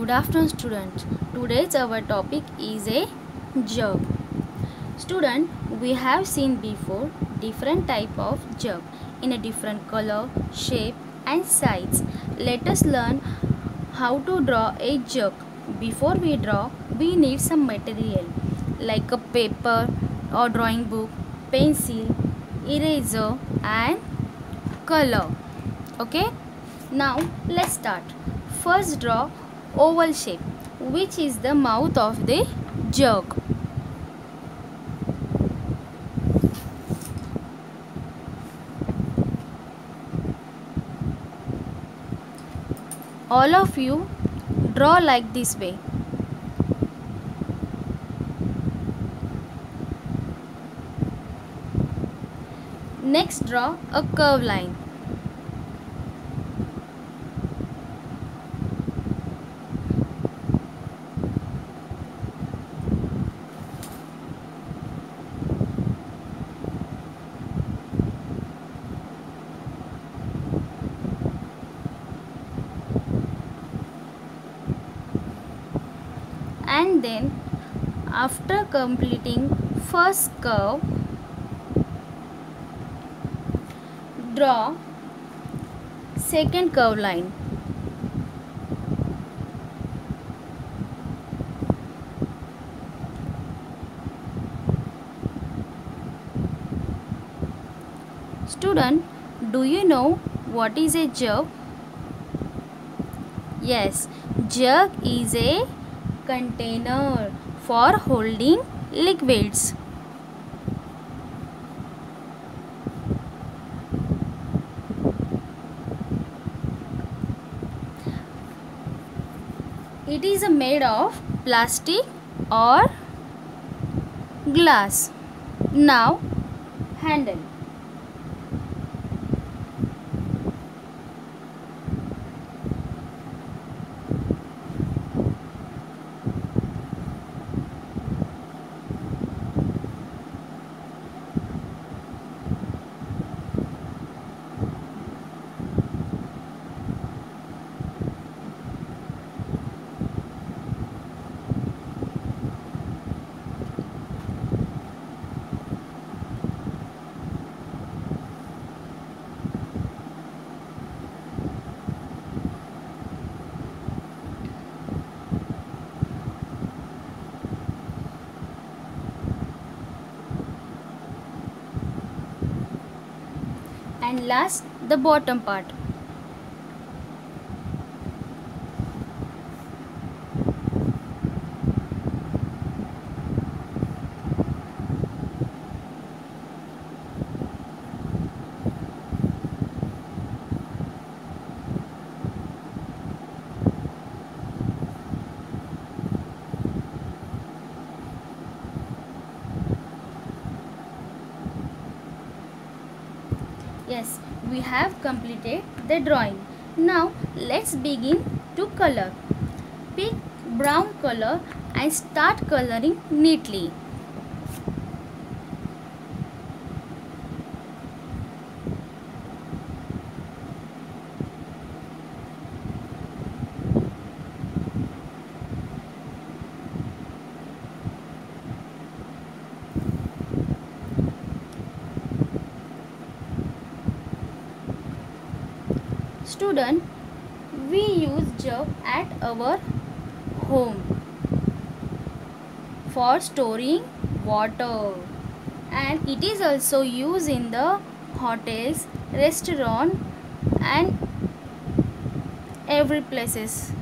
Good afternoon students. Today's our topic is a jug. Student, we have seen before different type of jug in a different color, shape and size. Let us learn how to draw a jug. Before we draw, we need some material like a paper or drawing book, pencil, eraser and color. Okay? Now let's start. First draw oval shape which is the mouth of the jug. All of you draw like this way. Next draw a curve line. And then after completing first curve draw second curve line student do you know what is a jerk? yes jerk is a container for holding liquids. It is made of plastic or glass. Now handle. And last the bottom part yes we have completed the drawing. Now let's begin to color. Pick brown color and start coloring neatly student we use jug at our home for storing water. And it is also used in the hotels restaurant and every places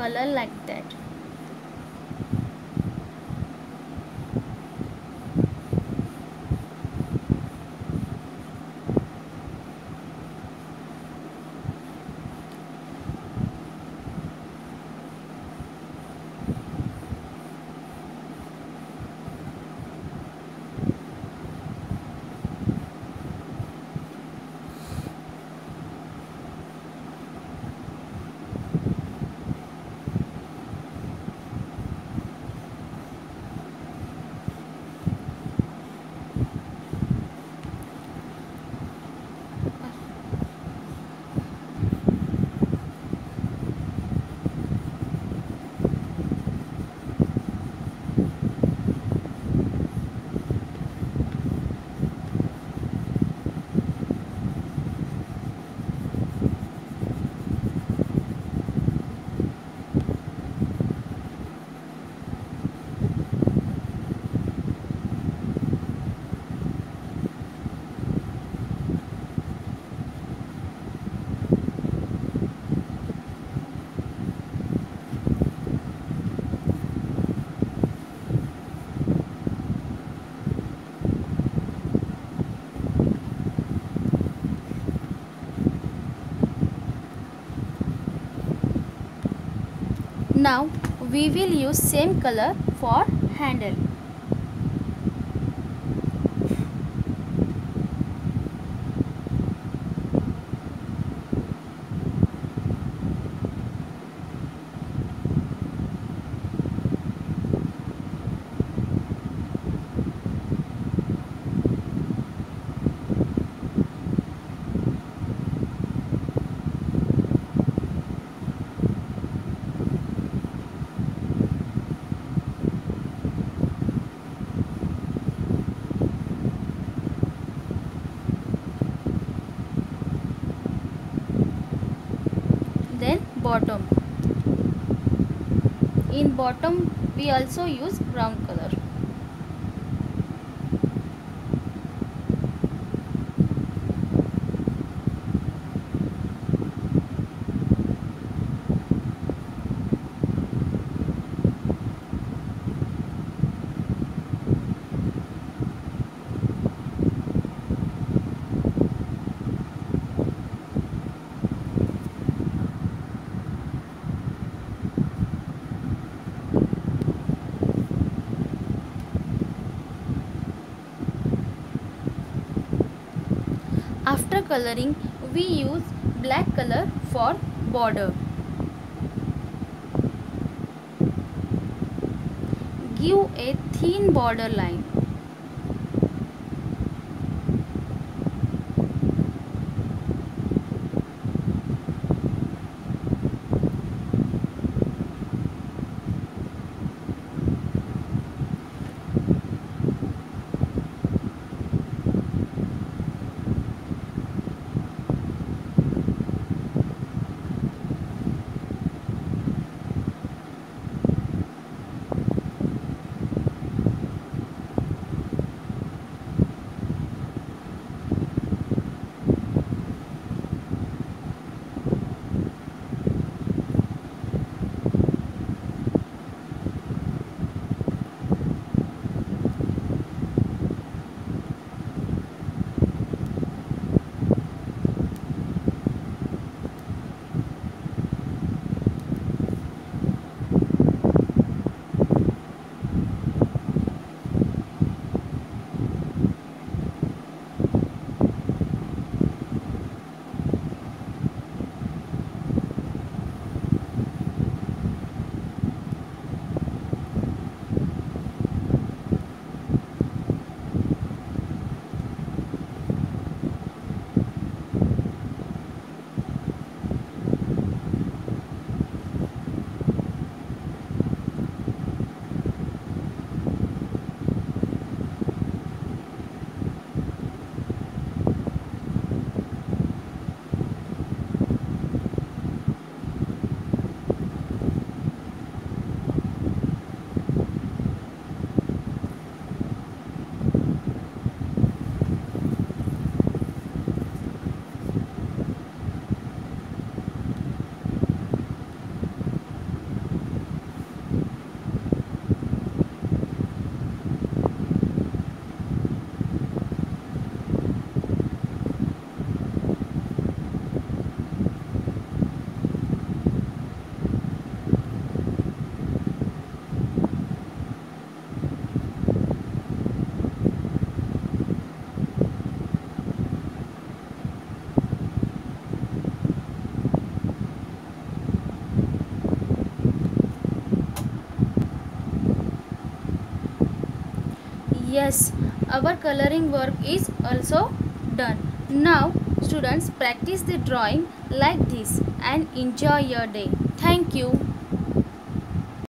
color like that Now we will use same color for handle. then bottom. In bottom we also use brown color after coloring we use black color for border. Give a thin border line yes our coloring work is also done. Now students practice the drawing like this and enjoy your day. Thank you